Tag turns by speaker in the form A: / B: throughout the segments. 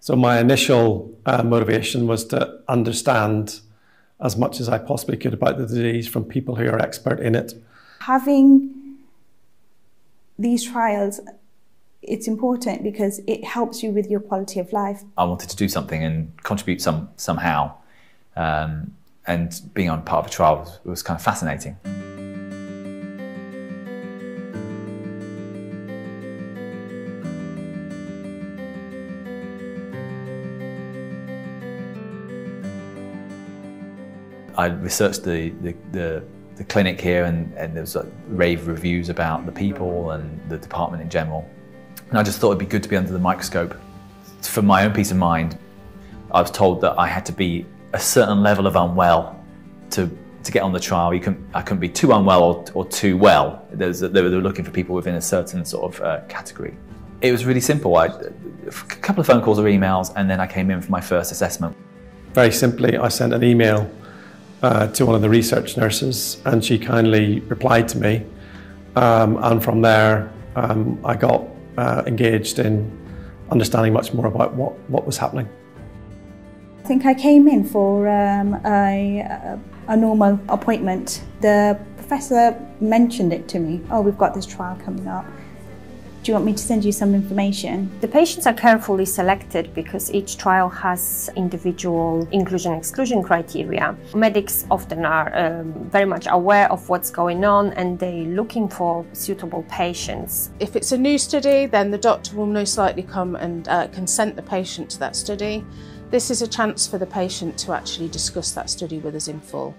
A: So my initial uh, motivation was to understand as much as I possibly could about the disease from people who are expert in it.
B: Having these trials, it's important because it helps you with your quality of life.
C: I wanted to do something and contribute some somehow, um, and being on part of a trial was, was kind of fascinating. I researched the, the, the, the clinic here and, and there was like rave reviews about the people and the department in general. And I just thought it'd be good to be under the microscope. For my own peace of mind, I was told that I had to be a certain level of unwell to, to get on the trial. You couldn't, I couldn't be too unwell or, or too well. they were, they were looking for people within a certain sort of uh, category. It was really simple. I, a couple of phone calls or emails and then I came in for my first assessment.
A: Very simply, I sent an email uh, to one of the research nurses, and she kindly replied to me. Um, and from there, um, I got uh, engaged in understanding much more about what, what was happening.
B: I think I came in for um, a, a normal appointment. The professor mentioned it to me. Oh, we've got this trial coming up do you want me to send you some information?
D: The patients are carefully selected because each trial has individual inclusion-exclusion criteria. Medics often are um, very much aware of what's going on and they're looking for suitable patients.
E: If it's a new study, then the doctor will most likely come and uh, consent the patient to that study. This is a chance for the patient to actually discuss that study with us in full.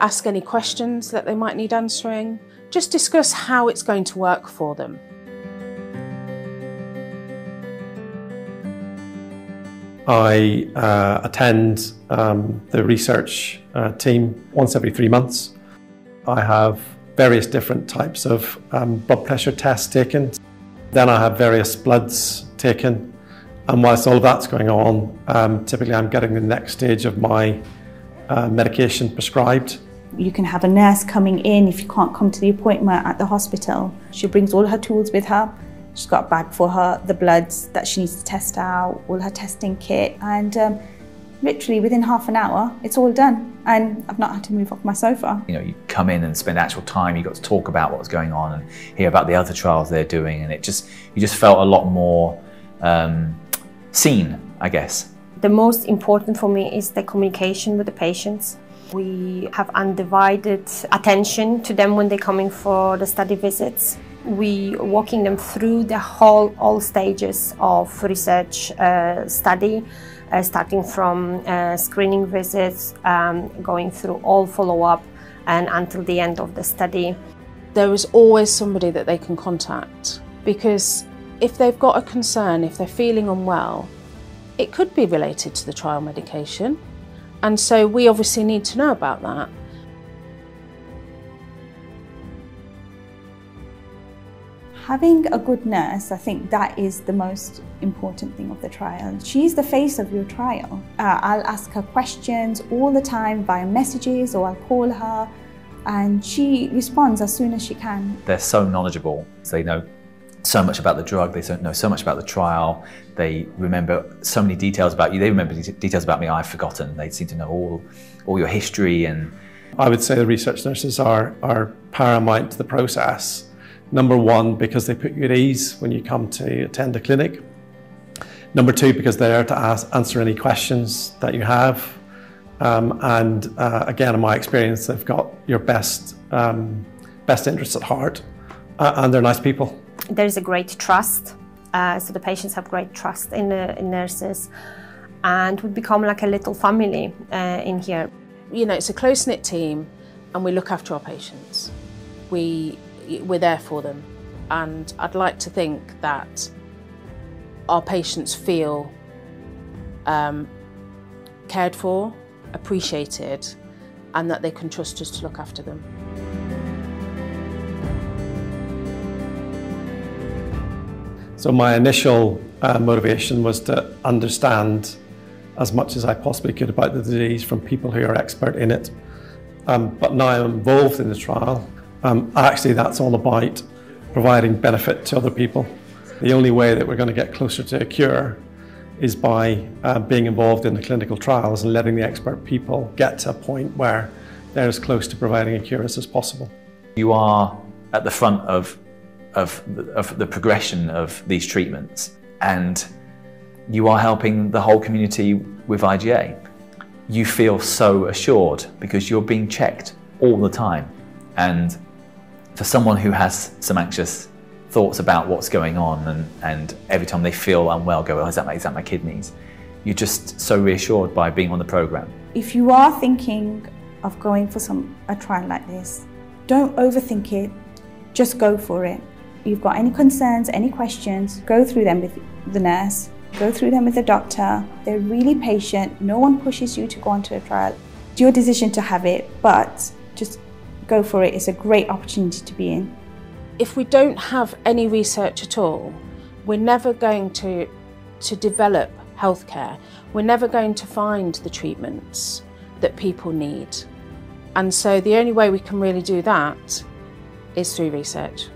E: Ask any questions that they might need answering. Just discuss how it's going to work for them.
A: I uh, attend um, the research uh, team once every three months. I have various different types of um, blood pressure tests taken. Then I have various bloods taken. And whilst all of that's going on, um, typically I'm getting the next stage of my uh, medication prescribed.
B: You can have a nurse coming in if you can't come to the appointment at the hospital. She brings all her tools with her She's got a bag for her, the bloods that she needs to test out, all her testing kit, and um, literally within half an hour, it's all done. And I've not had to move off my sofa.
C: You know, you come in and spend actual time, you got to talk about what's going on and hear about the other trials they're doing, and it just, you just felt a lot more um, seen, I guess.
D: The most important for me is the communication with the patients. We have undivided attention to them when they're coming for the study visits. We walking them through the whole all stages of research uh, study uh, starting from uh, screening visits um, going through all follow-up and until the end of the study.
E: There is always somebody that they can contact because if they've got a concern if they're feeling unwell it could be related to the trial medication and so we obviously need to know about that
B: Having a good nurse, I think that is the most important thing of the trial. She's the face of your trial. Uh, I'll ask her questions all the time via messages or I'll call her and she responds as soon as she can.
C: They're so knowledgeable. They know so much about the drug, they don't know so much about the trial, they remember so many details about you, they remember details about me I've forgotten. They seem to know all, all your history and...
A: I would say the research nurses are, are paramount to the process. Number one, because they put you at ease when you come to attend a clinic. Number two, because they're there to ask, answer any questions that you have. Um, and uh, again, in my experience, they've got your best, um, best interests at heart uh, and they're nice people.
D: There is a great trust. Uh, so the patients have great trust in, the, in nurses and we become like a little family uh, in here.
E: You know, it's a close-knit team and we look after our patients. We we're there for them. And I'd like to think that our patients feel um, cared for, appreciated, and that they can trust us to look after them.
A: So my initial uh, motivation was to understand as much as I possibly could about the disease from people who are expert in it. Um, but now I'm involved in the trial, um, actually, that's all about providing benefit to other people. The only way that we're going to get closer to a cure is by uh, being involved in the clinical trials and letting the expert people get to a point where they're as close to providing a cure as possible.
C: You are at the front of, of, of the progression of these treatments and you are helping the whole community with IgA. You feel so assured because you're being checked all the time. And for someone who has some anxious thoughts about what's going on and, and every time they feel unwell go, oh, is that, my, is that my kidneys? You're just so reassured by being on the program.
B: If you are thinking of going for some a trial like this, don't overthink it. Just go for it. You've got any concerns, any questions, go through them with the nurse, go through them with the doctor. They're really patient. No one pushes you to go onto a trial. It's your decision to have it, but just go for it. It's a great opportunity to be in.
E: If we don't have any research at all, we're never going to, to develop healthcare. We're never going to find the treatments that people need. And so the only way we can really do that is through research.